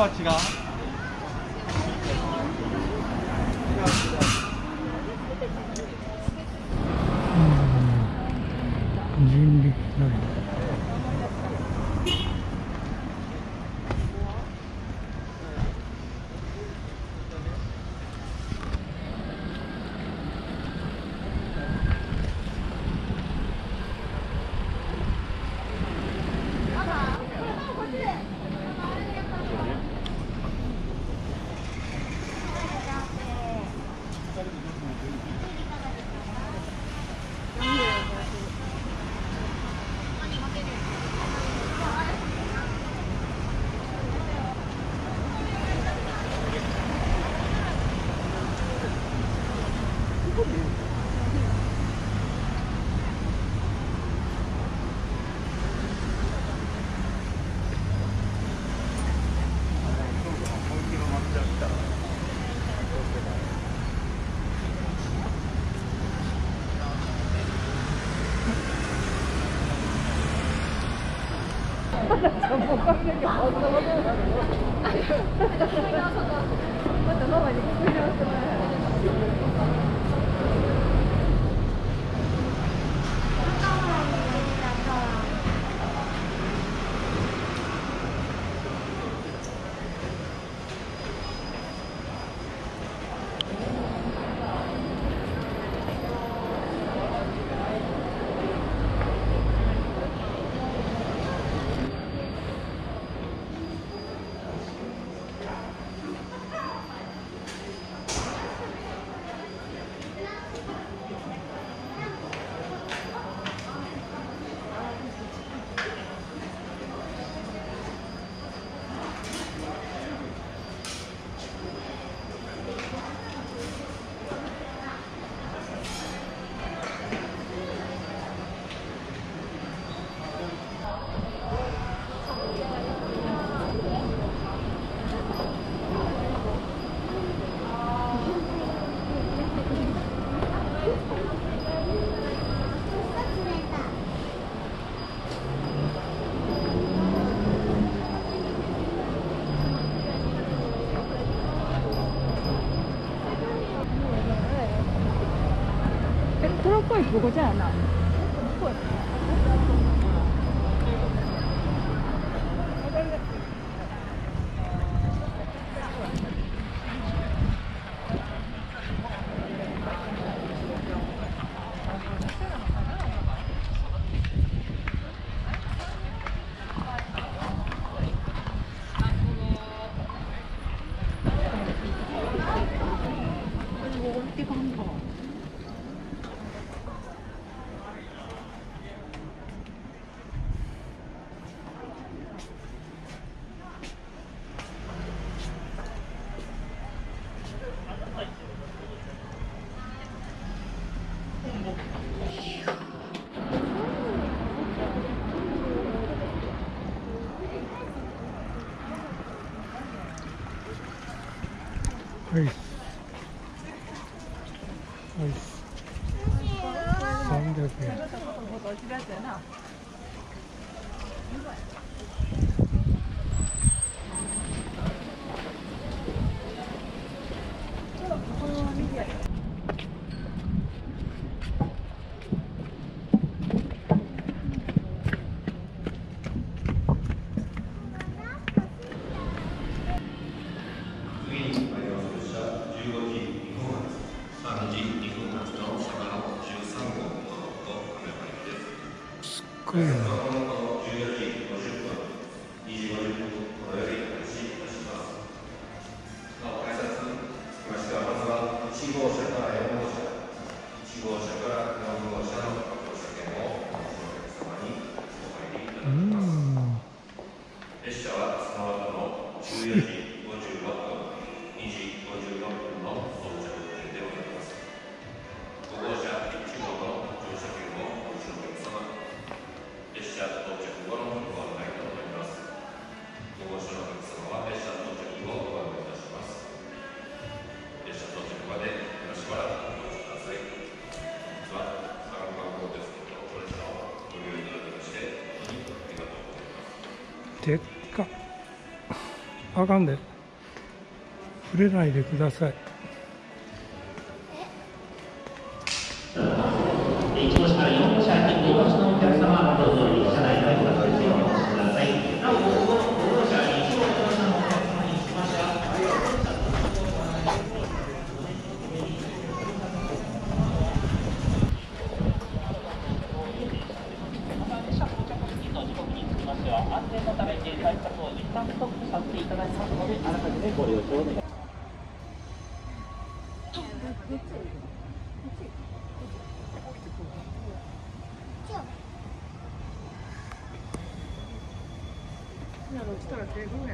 は違う？ちょっとママに聞き直してもらえない。会不会？站在那里我怎会。はい。はい。円。ごいな。信号車。でっか。あかんで。触れないでください。旦ストップさせていただきますので、あらかじめご了承お願いします。パーです。一緒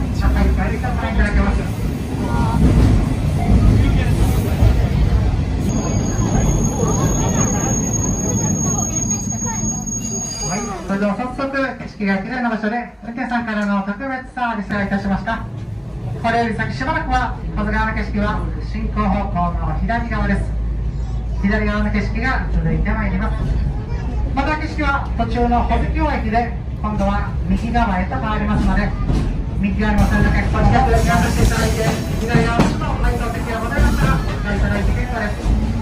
に社会帰り方いただけます。はい、それでは早速、景色が綺麗な場所で、運転さんからの特別サービスがいたしました。これより先しばらくは、保津川の景色は進行方向の左側です。左側の景色が続いてまいります。また景色は途中の保津峡駅で今度は右側へと変わりますので右側にお線路結構近くにやらせていただいて左側の人の配送席がございましたらお使いいただいて結構です。